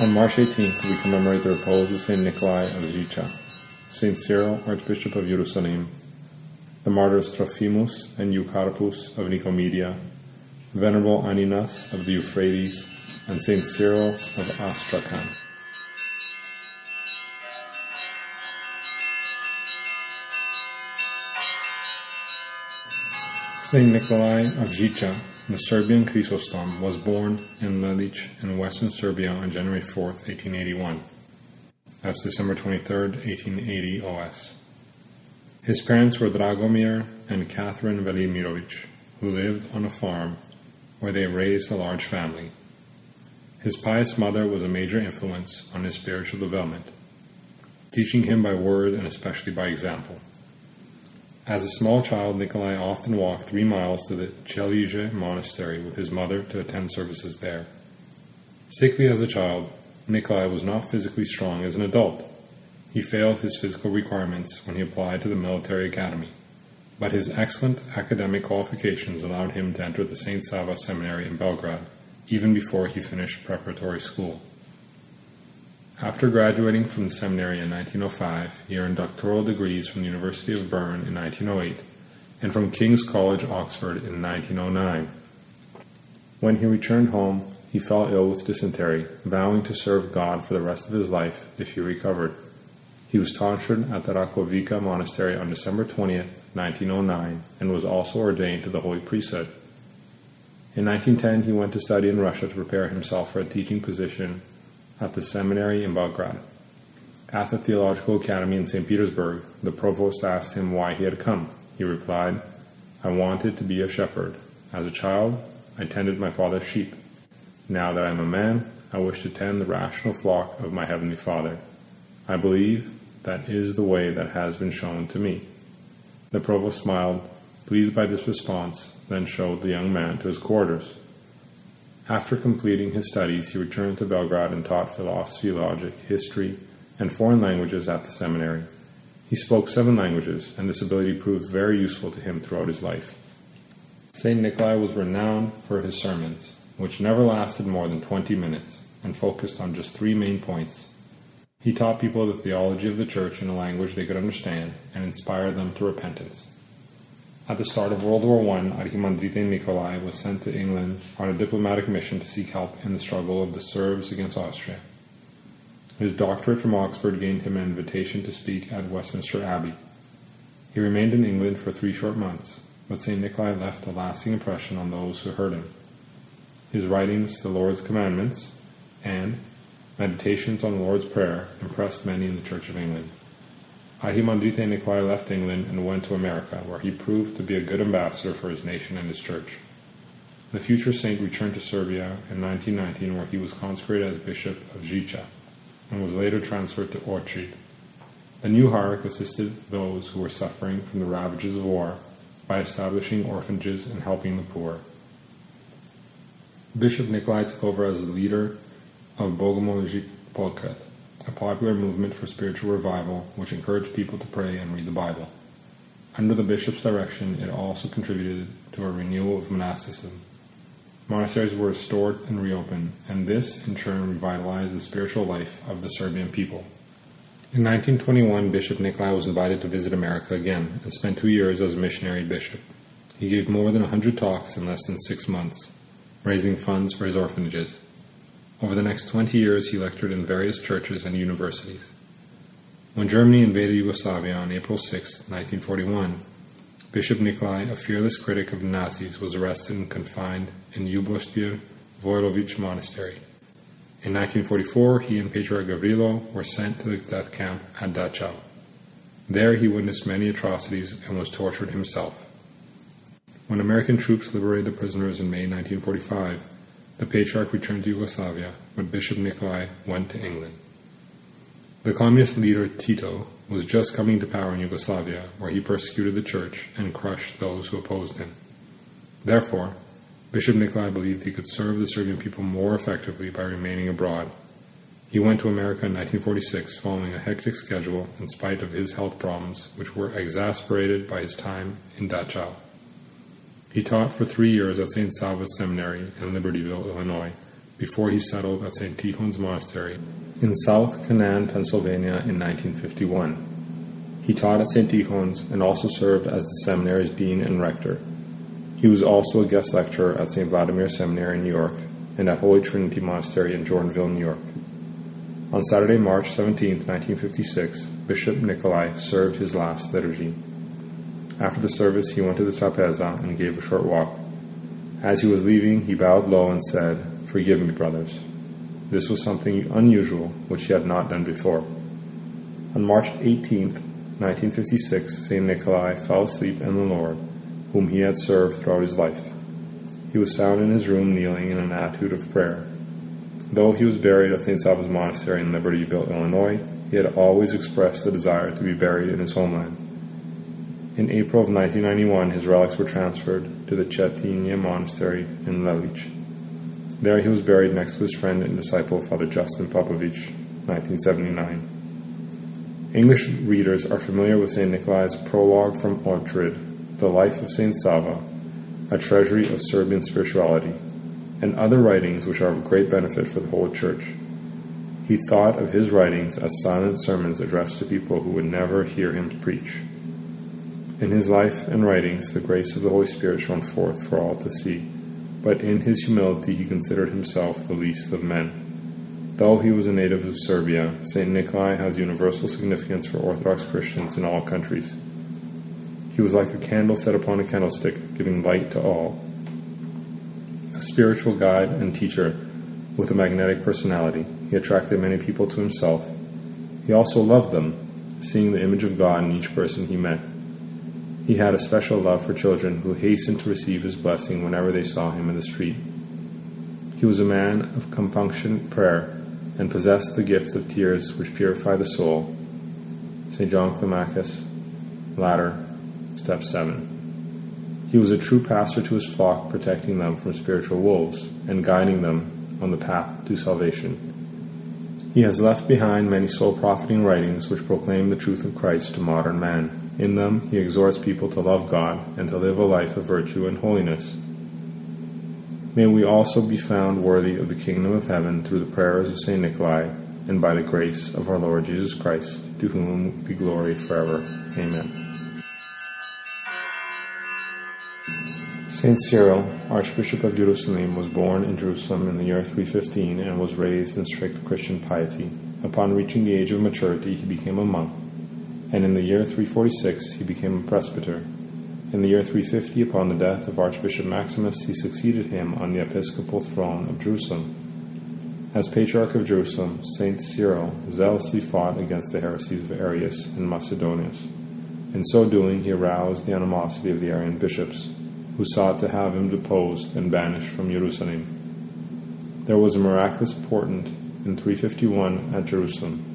On March 18th, we commemorate the repose of St. Nikolai of Zhicha, St. Cyril, Archbishop of Jerusalem, the martyrs Trophimus and Eucarpus of Nicomedia, Venerable Aninas of the Euphrates, and St. Cyril of Astrakhan. Saint Nikolai of Zhicha, the Serbian Chrysostom, was born in Lelic in western Serbia on January 4, 1881. That's December 23, 1880 OS. His parents were Dragomir and Catherine Velimirovic, who lived on a farm where they raised a large family. His pious mother was a major influence on his spiritual development, teaching him by word and especially by example. As a small child, Nikolai often walked three miles to the Chelije monastery with his mother to attend services there. Sickly as a child, Nikolai was not physically strong as an adult. He failed his physical requirements when he applied to the military academy, but his excellent academic qualifications allowed him to enter the St. Sava Seminary in Belgrade even before he finished preparatory school. After graduating from the seminary in 1905, he earned doctoral degrees from the University of Bern in 1908 and from King's College, Oxford in 1909. When he returned home, he fell ill with dysentery, vowing to serve God for the rest of his life if he recovered. He was tonsured at the Rakovica monastery on December 20, 1909, and was also ordained to the holy priesthood. In 1910, he went to study in Russia to prepare himself for a teaching position at the seminary in Belgrade. At the Theological Academy in St. Petersburg, the provost asked him why he had come. He replied, I wanted to be a shepherd. As a child, I tended my father's sheep. Now that I am a man, I wish to tend the rational flock of my heavenly Father. I believe that is the way that has been shown to me. The provost smiled, pleased by this response, then showed the young man to his quarters. After completing his studies, he returned to Belgrade and taught philosophy, logic, history, and foreign languages at the seminary. He spoke seven languages, and this ability proved very useful to him throughout his life. St. Nikolai was renowned for his sermons, which never lasted more than 20 minutes and focused on just three main points. He taught people the theology of the church in a language they could understand and inspired them to repentance. At the start of World War I, Archimandrite Nikolai was sent to England on a diplomatic mission to seek help in the struggle of the Serbs against Austria. His doctorate from Oxford gained him an invitation to speak at Westminster Abbey. He remained in England for three short months, but St. Nikolai left a lasting impression on those who heard him. His writings, The Lord's Commandments, and Meditations on the Lord's Prayer impressed many in the Church of England. Archimandrite Nikolai left England and went to America, where he proved to be a good ambassador for his nation and his church. The future saint returned to Serbia in 1919, where he was consecrated as Bishop of Zhicha and was later transferred to Ohrid. The new hierarch assisted those who were suffering from the ravages of war by establishing orphanages and helping the poor. Bishop Nikolai took over as the leader of Bogomolzhik Pokret, a popular movement for spiritual revival which encouraged people to pray and read the Bible. Under the bishop's direction, it also contributed to a renewal of monasticism. Monasteries were restored and reopened, and this in turn revitalized the spiritual life of the Serbian people. In 1921, Bishop Nikolai was invited to visit America again and spent two years as a missionary bishop. He gave more than a hundred talks in less than six months, raising funds for his orphanages. Over the next 20 years, he lectured in various churches and universities. When Germany invaded Yugoslavia on April 6, 1941, Bishop Nikolai, a fearless critic of the Nazis, was arrested and confined in Ljubostir Vojlović Monastery. In 1944, he and Patriarch Gavrilo were sent to the death camp at Dachau. There he witnessed many atrocities and was tortured himself. When American troops liberated the prisoners in May 1945, the Patriarch returned to Yugoslavia, but Bishop Nikolai went to England. The communist leader Tito was just coming to power in Yugoslavia, where he persecuted the church and crushed those who opposed him. Therefore, Bishop Nikolai believed he could serve the Serbian people more effectively by remaining abroad. He went to America in 1946 following a hectic schedule in spite of his health problems, which were exasperated by his time in Dachau. He taught for three years at St. Sava's Seminary in Libertyville, Illinois, before he settled at St. Tikhon's Monastery in South Canaan, Pennsylvania in 1951. He taught at St. Tikhon's and also served as the seminary's dean and rector. He was also a guest lecturer at St. Vladimir Seminary in New York and at Holy Trinity Monastery in Jordanville, New York. On Saturday, March 17, 1956, Bishop Nikolai served his last liturgy. After the service, he went to the trapeza and gave a short walk. As he was leaving, he bowed low and said, Forgive me, brothers. This was something unusual which he had not done before. On March 18, 1956, St. Nikolai fell asleep in the Lord, whom he had served throughout his life. He was found in his room kneeling in an attitude of prayer. Though he was buried at St. Sava's Monastery in Libertyville, Illinois, he had always expressed the desire to be buried in his homeland. In April of 1991, his relics were transferred to the Chetinya Monastery in Lelich. There he was buried next to his friend and disciple, Father Justin Popovich, 1979. English readers are familiar with St. Nikolai's prologue from Ohrid, The Life of St. Sava, a treasury of Serbian spirituality, and other writings which are of great benefit for the whole Church. He thought of his writings as silent sermons addressed to people who would never hear him preach. In his life and writings, the grace of the Holy Spirit shone forth for all to see, but in his humility he considered himself the least of men. Though he was a native of Serbia, St. Nikolai has universal significance for Orthodox Christians in all countries. He was like a candle set upon a candlestick, giving light to all. A spiritual guide and teacher with a magnetic personality, he attracted many people to himself. He also loved them, seeing the image of God in each person he met. He had a special love for children who hastened to receive his blessing whenever they saw him in the street. He was a man of compunction prayer and possessed the gift of tears which purify the soul. St. John Climacus, Ladder, Step 7. He was a true pastor to his flock, protecting them from spiritual wolves and guiding them on the path to salvation. He has left behind many soul profiting writings which proclaim the truth of Christ to modern man. In them, he exhorts people to love God and to live a life of virtue and holiness. May we also be found worthy of the kingdom of heaven through the prayers of St. Nikolai and by the grace of our Lord Jesus Christ, to whom be glory forever. Amen. Saint Cyril, Archbishop of Jerusalem, was born in Jerusalem in the year 315 and was raised in strict Christian piety. Upon reaching the age of maturity, he became a monk, and in the year 346 he became a presbyter. In the year 350, upon the death of Archbishop Maximus, he succeeded him on the episcopal throne of Jerusalem. As Patriarch of Jerusalem, Saint Cyril zealously fought against the heresies of Arius and Macedonius. In so doing, he aroused the animosity of the Arian bishops, who sought to have him deposed and banished from Jerusalem. There was a miraculous portent in 351 at Jerusalem.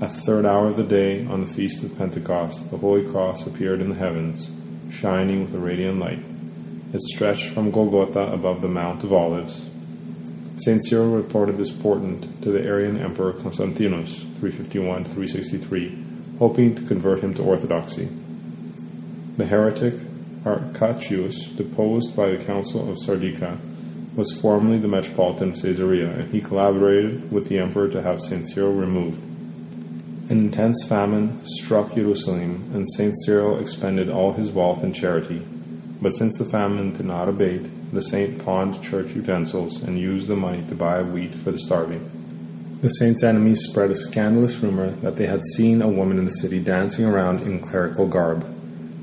At the third hour of the day, on the feast of Pentecost, the Holy Cross appeared in the heavens shining with a radiant light. It stretched from Golgotha above the Mount of Olives. St. Cyril reported this portent to the Arian Emperor Constantius, 351 363, hoping to convert him to orthodoxy. The heretic Acacius, deposed by the Council of Sardica, was formerly the Metropolitan of Caesarea, and he collaborated with the emperor to have St. Cyril removed. An intense famine struck Jerusalem, and St. Cyril expended all his wealth in charity. But since the famine did not abate, the saint pawned church utensils and used the money to buy wheat for the starving. The saint's enemies spread a scandalous rumor that they had seen a woman in the city dancing around in clerical garb.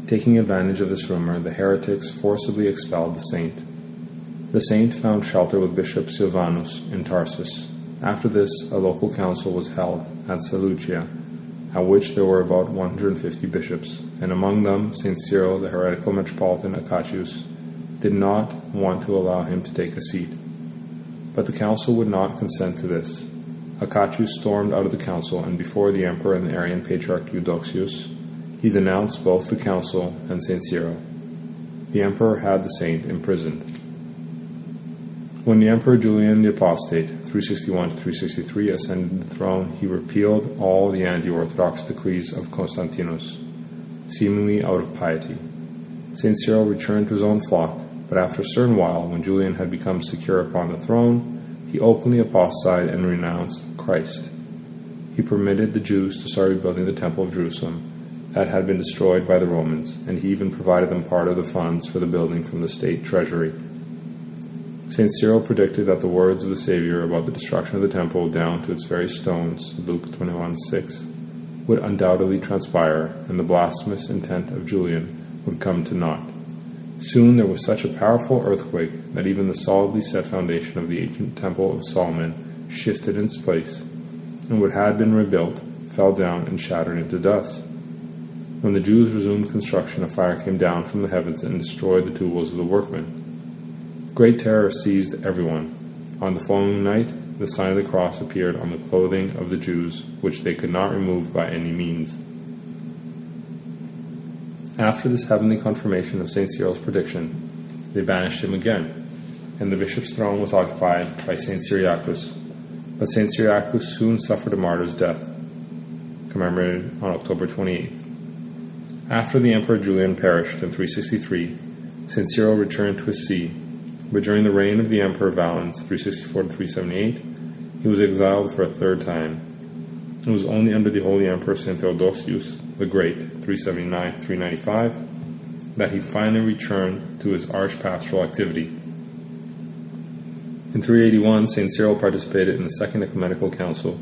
Taking advantage of this rumor, the heretics forcibly expelled the saint. The saint found shelter with Bishop Silvanus in Tarsus. After this, a local council was held at Seleucia, at which there were about 150 bishops, and among them St. Cyril, the heretical metropolitan Acacius, did not want to allow him to take a seat. But the council would not consent to this. Acacius stormed out of the council, and before the emperor and the Arian patriarch Eudoxius, he denounced both the council and St. Cyril. The emperor had the saint imprisoned. When the Emperor Julian the Apostate, 361 363, ascended the throne, he repealed all the anti Orthodox decrees of Constantius, seemingly out of piety. St. Cyril returned to his own flock, but after a certain while, when Julian had become secure upon the throne, he openly apostatized and renounced Christ. He permitted the Jews to start rebuilding the Temple of Jerusalem that had been destroyed by the Romans, and he even provided them part of the funds for the building from the state treasury. St. Cyril predicted that the words of the Savior about the destruction of the temple down to its very stones, Luke 21 6, would undoubtedly transpire, and the blasphemous intent of Julian would come to naught. Soon there was such a powerful earthquake that even the solidly set foundation of the ancient temple of Solomon shifted in its place, and what had been rebuilt fell down and shattered into dust. When the Jews resumed construction, a fire came down from the heavens and destroyed the tools of the workmen. Great terror seized everyone. On the following night, the sign of the cross appeared on the clothing of the Jews, which they could not remove by any means. After this heavenly confirmation of St. Cyril's prediction, they banished him again, and the bishop's throne was occupied by St. Cyriacus. But St. Cyriacus soon suffered a martyr's death, commemorated on October 28th. After the Emperor Julian perished in 363, St. Cyril returned to his see but during the reign of the Emperor Valens, 364 to 378, he was exiled for a third time. It was only under the Holy Emperor St. Theodosius the Great, 379 to 395, that he finally returned to his arch-pastoral activity. In 381, St. Cyril participated in the Second Ecumenical Council,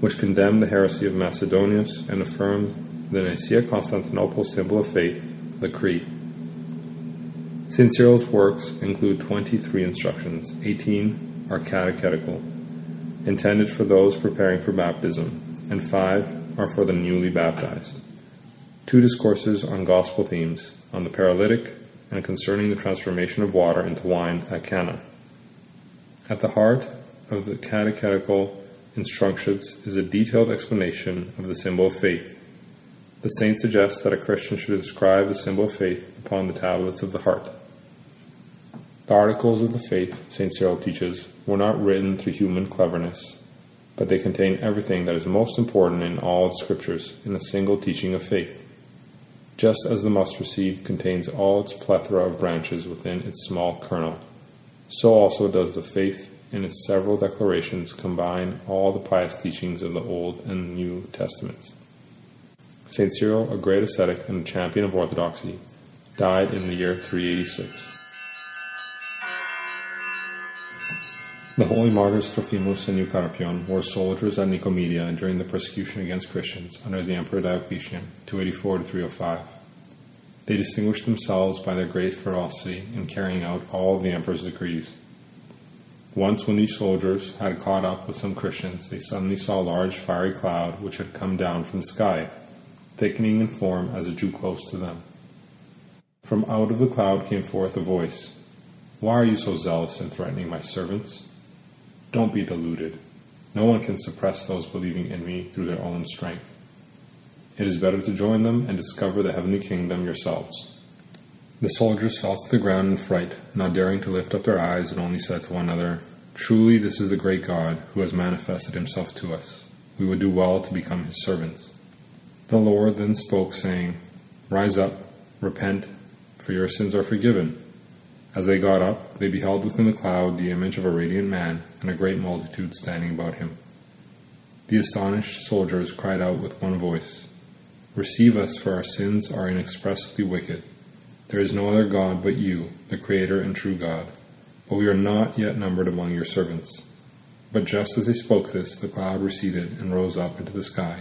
which condemned the heresy of Macedonius and affirmed the Nicaea Constantinople symbol of faith, the Creed. St. Cyril's works include 23 instructions, 18 are catechetical, intended for those preparing for baptism, and 5 are for the newly baptized. Two discourses on gospel themes, on the paralytic and concerning the transformation of water into wine at Cana. At the heart of the catechetical instructions is a detailed explanation of the symbol of faith. The saint suggests that a Christian should inscribe the symbol of faith upon the tablets of the heart. The articles of the faith, St. Cyril teaches, were not written through human cleverness, but they contain everything that is most important in all the scriptures in a single teaching of faith. Just as the mustard seed contains all its plethora of branches within its small kernel, so also does the faith in its several declarations combine all the pious teachings of the Old and New Testaments. St. Cyril, a great ascetic and a champion of orthodoxy, died in the year 386. The holy martyrs Trophimus and Eucarpion were soldiers at Nicomedia during the persecution against Christians under the Emperor Diocletian, 284 to 305. They distinguished themselves by their great ferocity in carrying out all the emperor's decrees. Once, when these soldiers had caught up with some Christians, they suddenly saw a large fiery cloud which had come down from the sky, thickening in form as it drew close to them. From out of the cloud came forth a voice Why are you so zealous in threatening my servants? Don't be deluded. No one can suppress those believing in me through their own strength. It is better to join them and discover the heavenly kingdom yourselves. The soldiers fell to the ground in fright, not daring to lift up their eyes, and only said to one another, Truly, this is the great God who has manifested himself to us. We would do well to become his servants. The Lord then spoke, saying, Rise up, repent, for your sins are forgiven. As they got up, they beheld within the cloud the image of a radiant man and a great multitude standing about him. The astonished soldiers cried out with one voice, Receive us, for our sins are inexpressibly wicked. There is no other God but you, the Creator and true God, but we are not yet numbered among your servants. But just as they spoke this, the cloud receded and rose up into the sky.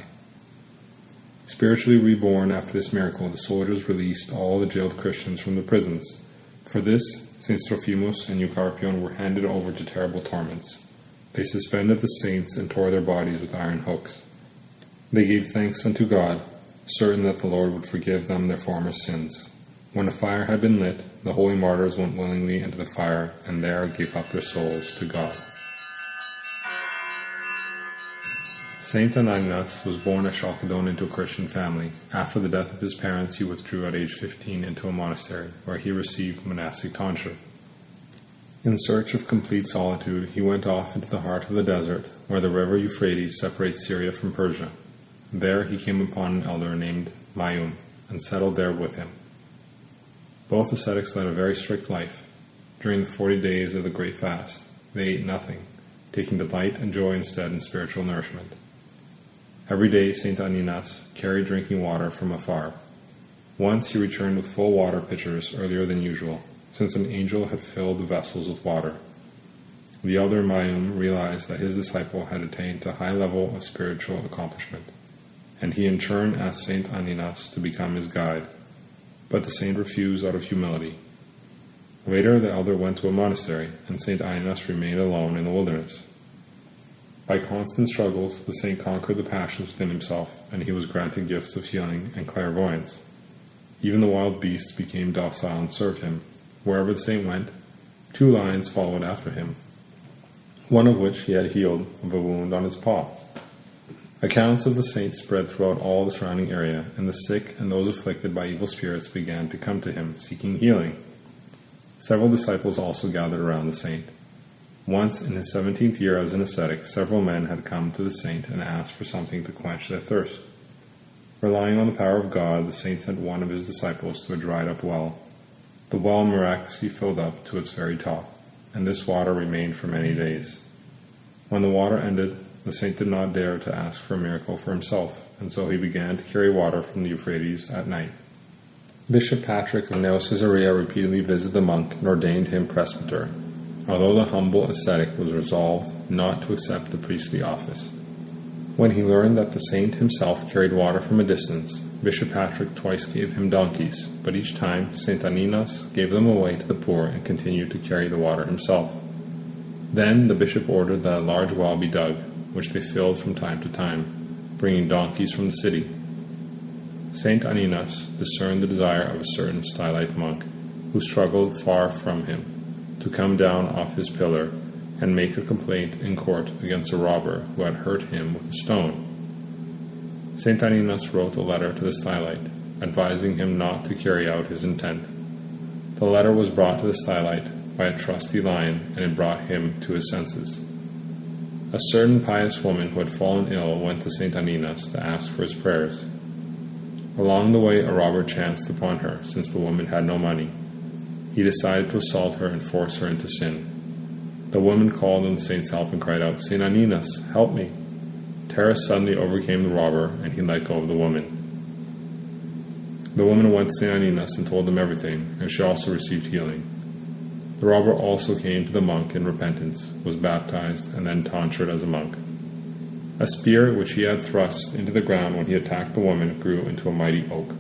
Spiritually reborn after this miracle, the soldiers released all the jailed Christians from the prisons for this, Saints Trophimus and Eucarpion were handed over to terrible torments. They suspended the saints and tore their bodies with iron hooks. They gave thanks unto God, certain that the Lord would forgive them their former sins. When a fire had been lit, the holy martyrs went willingly into the fire and there gave up their souls to God. Saint Aninas was born at Chalcedon into a Christian family. After the death of his parents, he withdrew at age 15 into a monastery, where he received monastic tonsure. In search of complete solitude, he went off into the heart of the desert, where the river Euphrates separates Syria from Persia. There he came upon an elder named Mayum, and settled there with him. Both ascetics led a very strict life. During the forty days of the great fast, they ate nothing, taking delight and joy instead in spiritual nourishment. Every day, St. Aninas carried drinking water from afar. Once he returned with full water pitchers earlier than usual, since an angel had filled the vessels with water. The elder Mayum realized that his disciple had attained a high level of spiritual accomplishment, and he in turn asked St. Aninas to become his guide, but the saint refused out of humility. Later, the elder went to a monastery, and St. Aninas remained alone in the wilderness. By constant struggles, the saint conquered the passions within himself, and he was granted gifts of healing and clairvoyance. Even the wild beasts became docile and served him. Wherever the saint went, two lions followed after him, one of which he had healed of a wound on his paw. Accounts of the saint spread throughout all the surrounding area, and the sick and those afflicted by evil spirits began to come to him, seeking healing. Several disciples also gathered around the saint. Once, in his seventeenth year as an ascetic, several men had come to the saint and asked for something to quench their thirst. Relying on the power of God, the saint sent one of his disciples to a dried up well. The well miraculously filled up to its very top, and this water remained for many days. When the water ended, the saint did not dare to ask for a miracle for himself, and so he began to carry water from the Euphrates at night. Bishop Patrick of Neo Caesarea repeatedly visited the monk and ordained him presbyter, although the humble ascetic was resolved not to accept the priestly office. When he learned that the saint himself carried water from a distance, Bishop Patrick twice gave him donkeys, but each time St. Aninas gave them away to the poor and continued to carry the water himself. Then the bishop ordered that a large well be dug, which they filled from time to time, bringing donkeys from the city. St. Aninas discerned the desire of a certain stylite monk, who struggled far from him to come down off his pillar and make a complaint in court against a robber who had hurt him with a stone. St. Aninas wrote a letter to the stylite, advising him not to carry out his intent. The letter was brought to the stylite by a trusty lion, and it brought him to his senses. A certain pious woman who had fallen ill went to St. Aninas to ask for his prayers. Along the way, a robber chanced upon her, since the woman had no money he decided to assault her and force her into sin. The woman called on the saint's help and cried out, Saint Aninas, help me! Terror suddenly overcame the robber, and he let go of the woman. The woman went to Saint Aninas and told him everything, and she also received healing. The robber also came to the monk in repentance, was baptized, and then tonsured as a monk. A spear which he had thrust into the ground when he attacked the woman grew into a mighty oak.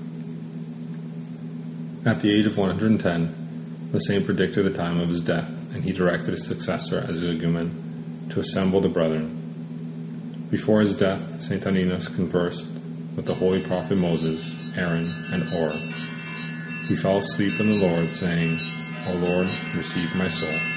At the age of 110, the saint predicted the time of his death, and he directed his successor as igumen to assemble the brethren. Before his death, St. Aninas conversed with the holy prophet Moses, Aaron, and Or. He fell asleep in the Lord, saying, O Lord, receive my soul.